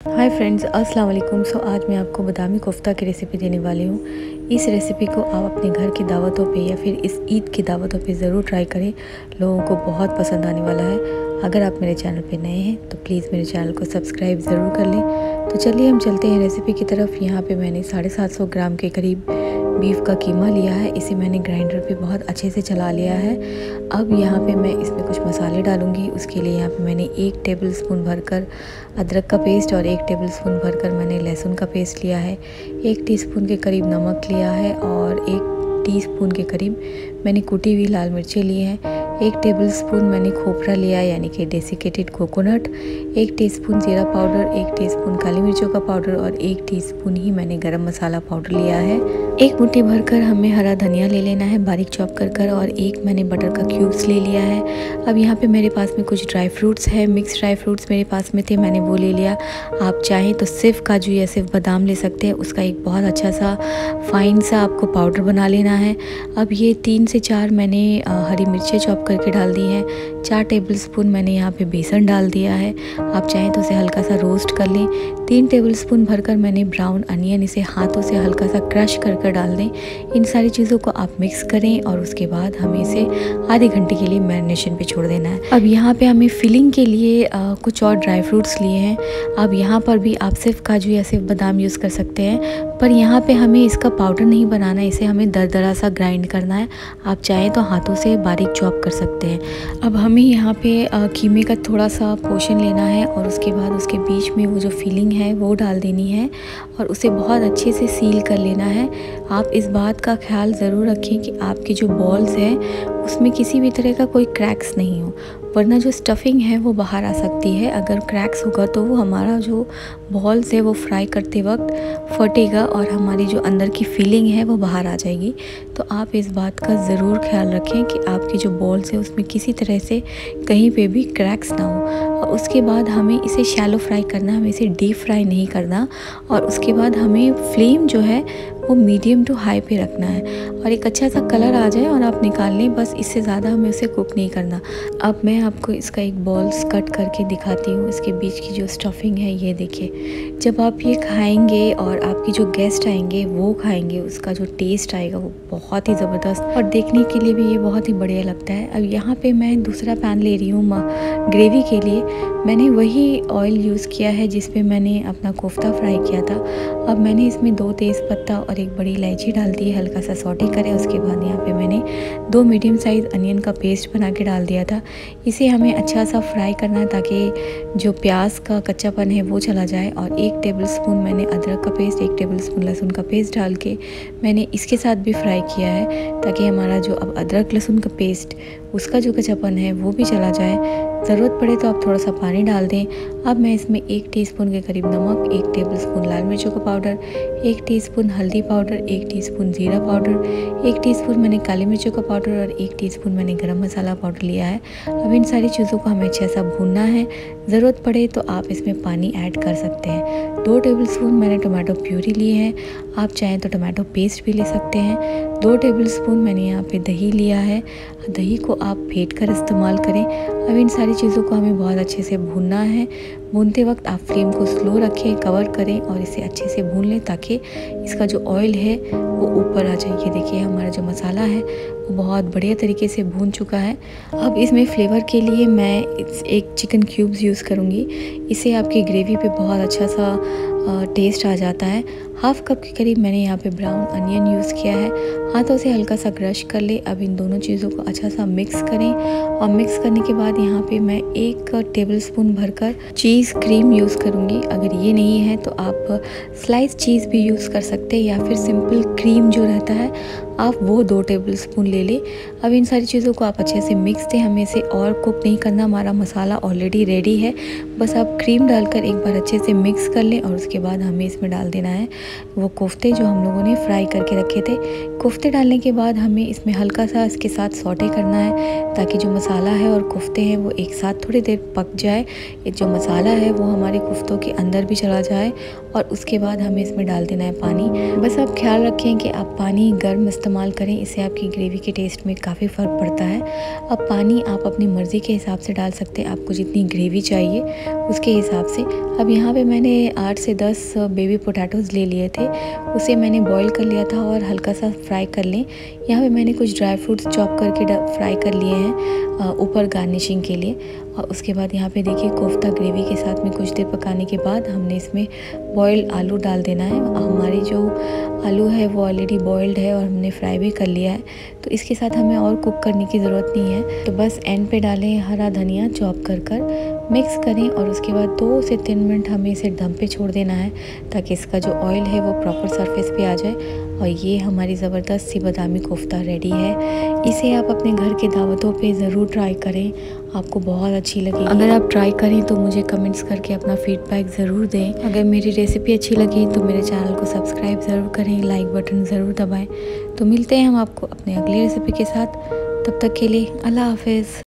Hi friends अस्सलाम वालेकुम। सो आज मैं आपको बादामी कोफ्ता की रेसिपी देने वाली हूँ। इस रेसिपी को आप अपने घर की दावतों पे या फिर इस ईद की दावतों पे ज़रूर ट्राई करें। लोगों को बहुत पसंद आने वाला है। अगर आप मेरे चैनल पे नए हैं तो प्लीज़ मेरे चैनल को सब्सक्राइब ज़रूर कर लें। तो चलिए हम चलते हैं रेसिपी की तरफ़। यहाँ पर मैंने साढ़े ग्राम के करीब बीफ का कीमा लिया है, इसे मैंने ग्राइंडर पे बहुत अच्छे से चला लिया है। अब यहाँ पे मैं इसमें कुछ मसाले डालूँगी, उसके लिए यहाँ पे मैंने एक टेबल स्पून भर कर अदरक का पेस्ट और एक टेबल स्पून भरकर मैंने लहसुन का पेस्ट लिया है। एक टीस्पून के करीब नमक लिया है और एक टीस्पून के करीब मैंने कुटी हुई लाल मिर्चें ली हैं। एक टेबल स्पून मैंने खोपरा लिया, यानी कि डेसिकेटेड कोकोनट एक टीस्पून ज़ीरा पाउडर एक टीस्पून काली मिर्चों का पाउडर और एक टीस्पून ही मैंने गरम मसाला पाउडर लिया है। एक मुट्ठी भरकर हमें हरा धनिया ले लेना है, बारीक चॉप कर कर और एक मैंने बटर का क्यूब्स ले लिया है। अब यहाँ पे मेरे पास में कुछ ड्राई फ्रूट्स है मिक्स ड्राई फ्रूट्स मेरे पास में थे, मैंने वो ले लिया। आप चाहें तो सिर्फ़ काजू या सिर्फ़ बादाम ले सकते हैं, उसका एक बहुत अच्छा सा फाइन सा आपको पाउडर बना लेना है। अब ये तीन से चार मैंने हरी मिर्चें चॉप करके डाल दी है। चार टेबल स्पून मैंने यहाँ पे बेसन डाल दिया है। आप चाहें तो उसे हल्का सा रोस्ट कर लें। तीन टेबल स्पून भरकर मैंने ब्राउन अनियन इसे हाथों से हल्का सा क्रश कर कर डाल दें। इन सारी चीज़ों को आप मिक्स करें और उसके बाद हमें इसे आधे घंटे के लिए मैरिनेशन पे छोड़ देना है। अब यहाँ पे हमें फिलिंग के लिए आ, कुछ और ड्राई फ्रूट्स लिए हैं। अब यहाँ पर भी आप सिर्फ़ काजू या सिर्फ़ बादाम यूज़ कर सकते हैं। पर यहाँ पे हमें इसका पाउडर नहीं बनाना इसे हमें दरदरा सा ग्राइंड करना है। आप चाहें तो हाथों से बारीक चॉप कर सकते हैं। अब हमें यहाँ पे कीमे का थोड़ा सा पोशन लेना है और उसके बाद उसके बीच में वो जो फीलिंग है वो डाल देनी है और उसे बहुत अच्छे से सील कर लेना है। आप इस बात का ख्याल ज़रूर रखें कि आपके जो बॉल्स हैं, उसमें किसी भी तरह का कोई क्रैक्स नहीं हो। वरना जो स्टफिंग है वो बाहर आ सकती है। अगर क्रैक्स होगा तो वो हमारा जो बॉल्स है वो फ्राई करते वक्त फटेगा और हमारी जो अंदर की फीलिंग है वो बाहर आ जाएगी। तो आप इस बात का ज़रूर ख्याल रखें कि आपके जो बॉल्स है उसमें किसी तरह से कहीं पे भी क्रैक्स ना हो। और उसके बाद हमें इसे शैलो फ्राई करना, हमें इसे डीप फ्राई नहीं करना। और उसके बाद हमें फ्लेम जो है वो मीडियम टू हाई पे रखना है। और एक अच्छा सा कलर आ जाए और आप निकाल लें, बस इससे ज़्यादा हमें उसे कुक नहीं करना। अब मैं आपको इसका एक बॉल्स कट करके दिखाती हूँ। इसके बीच की जो स्टफिंग है, ये देखिए। जब आप ये खाएँगे और आपकी जो गेस्ट आएँगे, वो खाएँगे, उसका जो टेस्ट आएगा, वो बहुत ही ज़बरदस्त। और देखने के लिए भी ये बहुत ही बढ़िया लगता है। अब यहाँ पर मैं दूसरा पैन ले रही हूँ ग्रेवी के लिए। मैंने वही ऑयल यूज़ किया है जिसपे मैंने अपना कोफ्ता फ्राई किया था। अब मैंने इसमें दो तेज़ पत्ता एक बड़ी इलायची डाल दी हल्का सा सॉटे करें, उसके बाद यहाँ पे मैंने दो मीडियम साइज़ अनियन का पेस्ट बना के डाल दिया था। इसे हमें अच्छा सा फ्राई करना है ताकि जो प्याज का कच्चापन है वो चला जाए और एक टेबल स्पून मैंने अदरक का पेस्ट एक टेबल स्पून लहसुन का पेस्ट डाल के मैंने इसके साथ भी फ्राई किया है ताकि हमारा जो अब अदरक लहसुन का पेस्ट उसका जो कच्चापन है वो भी चला जाए। ज़रूरत पड़े तो आप थोड़ा सा पानी डाल दें। अब मैं इसमें एक टीस्पून के करीब नमक, एक टेबलस्पून लाल मिर्चों का पाउडर एक टीस्पून हल्दी पाउडर एक टीस्पून ज़ीरा पाउडर एक टीस्पून मैंने काली मिर्चों का पाउडर और एक टीस्पून मैंने गरम मसाला पाउडर लिया है। अब इन सारी चीज़ों को हमें अच्छा सा भूनना है। ज़रूरत पड़े तो आप इसमें पानी ऐड कर सकते हैं। दो टेबल मैंने टमाटो प्यूरी लिए है। आप चाहें तो टमाटो पेस्ट भी ले सकते हैं। दो टेबल मैंने यहाँ पे दही लिया है। दही को आप फेंट कर इस्तेमाल करें। अब इन सारी चीज़ों को हमें बहुत अच्छे से भूनना है। भूनते वक्त आप फ्लेम को स्लो रखें, कवर करें और इसे अच्छे से भून लें ताकि इसका जो ऑयल है वो ऊपर आ जाए। ये देखिए, हमारा जो मसाला है वो बहुत बढ़िया तरीके से भून चुका है। अब इसमें फ्लेवर के लिए मैं एक चिकन क्यूब्स यूज़ करूँगी। इसे आपकी ग्रेवी पे बहुत अच्छा सा टेस्ट आ जाता है। हाफ़ कप के करीब मैंने यहाँ पे ब्राउन अनियन यूज़ किया है। हाथों से हल्का सा क्रश कर ले। अब इन दोनों चीज़ों को अच्छा सा मिक्स करें और मिक्स करने के बाद यहाँ पे मैं एक टेबल स्पून भरकर चीज़ क्रीम यूज़ करूँगी। अगर ये नहीं है तो आप स्लाइस चीज़ भी यूज़ कर सकते हैं या फिर सिंपल क्रीम जो रहता है आप वो दो टेबल स्पून ले लें। अब इन सारी चीज़ों को आप अच्छे से मिक्स दें। हमें इसे और कुक नहीं करना। हमारा मसाला ऑलरेडी रेडी है। बस आप क्रीम डालकर एक बार अच्छे से मिक्स कर लें और उसके बाद हमें इसमें डाल देना है वो कोफ्ते जो हम लोगों ने फ्राई करके रखे थे। कोफ्ते डालने के बाद हमें इसमें हल्का सा इसके साथ सॉटे करना है, ताकि जो मसाला है और कोफ्ते हैं वो एक साथ थोड़ी देर पक जाए। जो मसाला है वो हमारे कोफ्तों के अंदर भी चला जाए और उसके बाद हमें इसमें डाल देना है पानी। बस आप ख्याल रखें कि आप पानी गर्म इस्तेमाल करें, इससे आपकी ग्रेवी के टेस्ट में काफ़ी फ़र्क पड़ता है। अब पानी आप अपनी मर्ज़ी के हिसाब से डाल सकते हैं, आपको जितनी ग्रेवी चाहिए उसके हिसाब से। अब यहाँ पे मैंने आठ से दस बेबी पोटैटोज़ ले लिए थे, उसे मैंने बॉईल कर लिया था और हल्का सा फ्राई कर लें। यहाँ पे मैंने कुछ ड्राई फ्रूट्स चॉप करके फ्राई कर लिए हैं ऊपर गार्निशिंग के लिए। और उसके बाद यहाँ पे देखिए कोफ्ता ग्रेवी के साथ में कुछ देर पकाने के बाद हमने इसमें बॉयल्ड आलू डाल देना है। हमारी जो आलू है वो ऑलरेडी बॉयल्ड है और हमने फ्राई भी कर लिया है। तो इसके साथ हमें और कुक करने की ज़रूरत नहीं है। तो बस एंड पे डालें हरा धनिया चॉप कर कर मिक्स करें और उसके बाद दो से तीन मिनट हमें इसे दम पे छोड़ देना है ताकि इसका जो ऑयल है वो प्रॉपर सरफेस पे आ जाए। और ये हमारी ज़बरदस्त सी बादामी कोफ्ता रेडी है। इसे आप अपने घर के दावतों पे ज़रूर ट्राई करें। आपको बहुत अच्छी लगी अगर आप ट्राई करें तो मुझे कमेंट्स करके अपना फीडबैक ज़रूर दें। अगर मेरी रेसिपी अच्छी लगी तो मेरे चैनल को सब्सक्राइब ज़रूर करें। लाइक बटन ज़रूर दबाएँ। तो मिलते हैं हम आपको अपने अगली रेसिपी के साथ। तब तक के लिए अल्लाह हाफिज़।